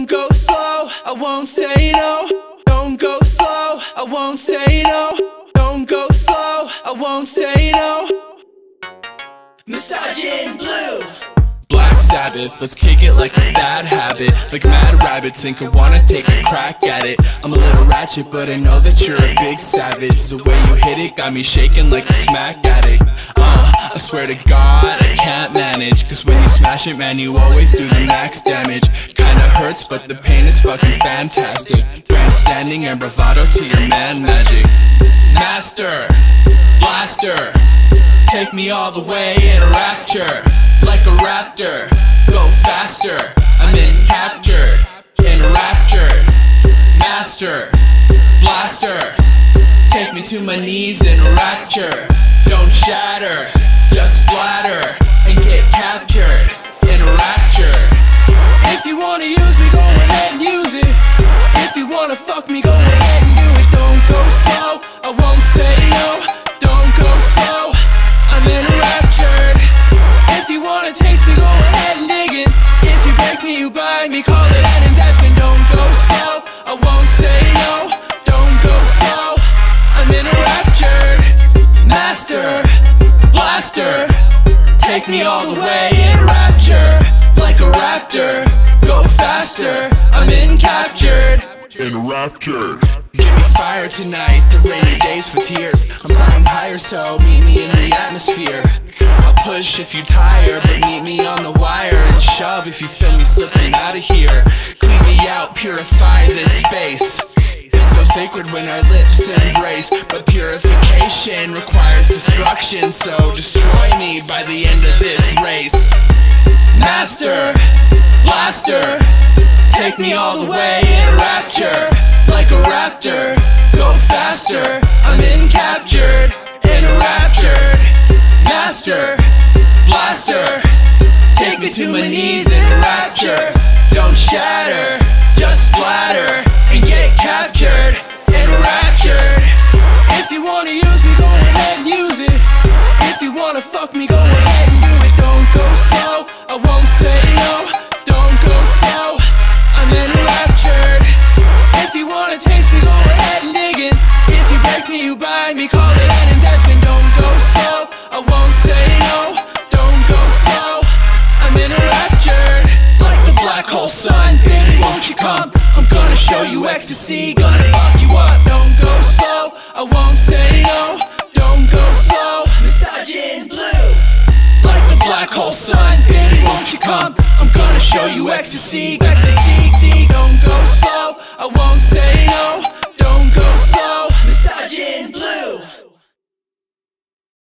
Don't go slow, I won't say no. Don't go slow, I won't say no. Don't go slow, I won't say no. Misogyn Bluu. Black Sabbath, let's kick it like a bad habit Like mad rabbits, think I wanna take a crack at it I'm a little ratchet, but I know that you're a big savage The way you hit it got me shaking like a smack addict Uh, I swear to God, I can't manage Cause when you smash it, man, you always do the max damage hurts, but the pain is fucking fantastic. Grandstanding and bravado to your man magic. Master, blaster Take me all the way in a rapture. Like a raptor Go faster. I'm in capture In a rapture. Master Blaster Take me to my knees in a rapture. Don't shatter wanna fuck me, go ahead and do it. Don't go slow, I won't say no. Don't go slow, I'm enraptured. If you wanna taste me, go ahead and dig it. If you break me, you buy me, call it an investment. Don't go slow, I won't say no. Don't go slow, I'm enraptured. Master, blaster. Take me all the way in rapture Like a raptor Go faster I'm in captured Enraptured. Give me fire tonight, the rainy days for tears. I'm flying higher, so meet me in the atmosphere. I'll push if you tire, but meet me on the wire And shove if you feel me slipping out of here. Clean me out, purify this space. It's so sacred when our lips embrace But purification requires destruction So destroy me by the end of this race. Master, blaster Take me all the way in rapture Like a raptor. Go faster I'm in captured Enraptured Master Blaster. Take me to my knees in rapture. Don't shatter Just splatter And get captured Enraptured If you wanna use me, go ahead and use it. If you wanna fuck me, go like me, you buy me? Call it an investment, don't go slow. I won't say no, don't go slow. I'm in a rapture, like the black hole sun. Baby, won't you come? I'm gonna show you ecstasy. Gonna fuck you up, don't go slow. I won't say no, don't go slow. Misogyn Bluu. Like the black hole sun. Baby, won't you come? I'm gonna show you ecstasy Ecstasy, don't go slow. I won't say no.